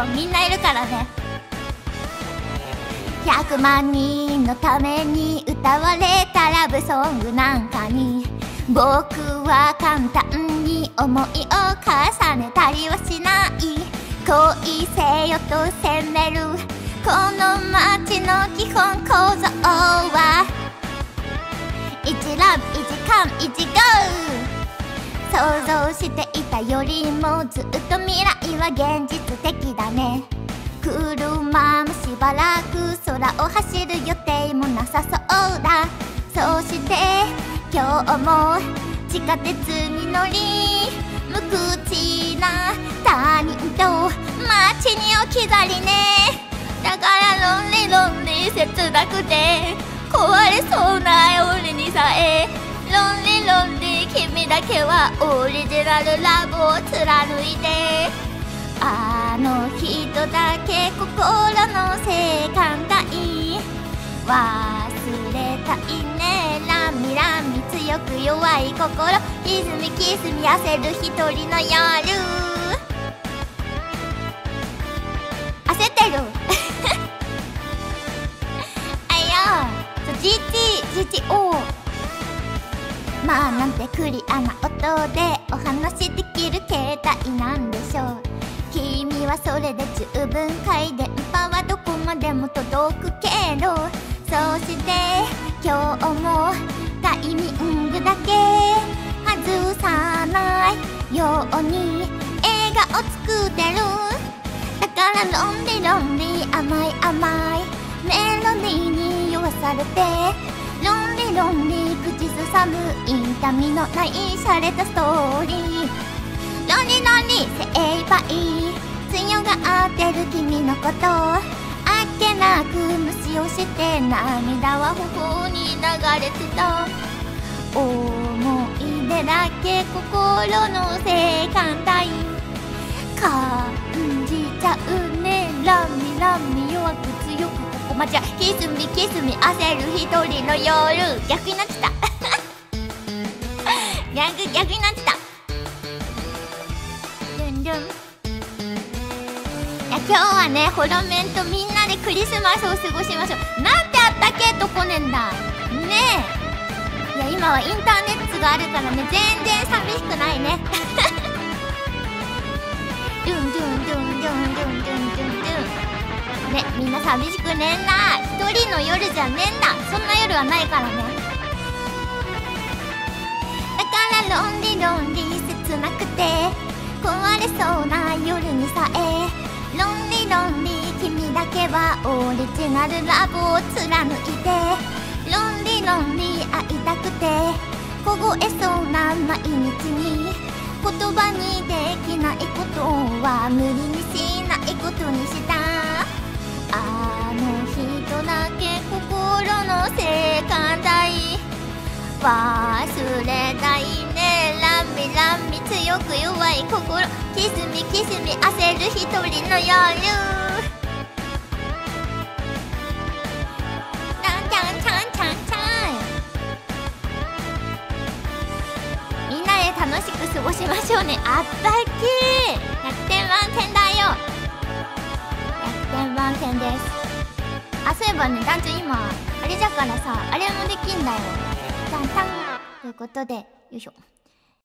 よみんないるからね。100万人のために歌われたラブソングなんかに僕は簡単に思いを重ねたりはしない。恋せよと責めるこの街の基本構造は一ラブ一カン一ゴー。想像していたよりもずっと未来は現実的だね。車もしばらく空を走る予定もなさそうだ。そして今日も地下鉄に乗り無口な他人と街に置き去りね。だからロンリロンリ切なくて壊れだけはオリジナルラブを貫いてあの人だけ心の性感帯忘れたいねラミラミ強く弱い心キスミキスミ焦る一人の夜。焦ってる。あいよ GT GTO まあなんてクリアな音でお話できる携帯なんでしょう。君はそれで十分回電波はどこまでも届くけどそして今日もタイミングだけ外さないように映画を作ってる。だからロンリロンリ甘い甘い。メロディーに酔わされてロンリロンリ痛みのない洒落たストーリーロリロリ精一杯強がってる君のことあっけなく無視をして涙は頬に流れてた思い出だけ心の性感帯感じちゃうねラミラミ弱く強くここまじゃキスミキスミ焦る一人の夜。逆になってた。逆逆になってた。ルンいや今日はねホロメンとみんなでクリスマスを過ごしましょう。なんてあったけとこねんだ。ねえ。いや今はインターネットがあるからね全然寂しくないね。ドゥンドゥンドゥンドゥンドゥンドゥンドゥン。ドゥンねみんな寂しくねえな。一人の夜じゃねんだ。そんな夜はないからね。ロンリロンリ切なくて壊れそうな夜にさえロンリロンリ君だけはオリジナルラブを貫いてロンリロンリ会いたくて凍えそうな毎日に言葉にできないことは無理にしないことにした。あの人だけ心の性感帯忘れ強く弱い心キスミキスミ焦る一人の夜みんなで楽しく過ごしましょうね。あったき。100点満点だよ。100点満点です。あそういえばね団長今あれじゃからさあれもできんだよ。タンタンということでよいしょ。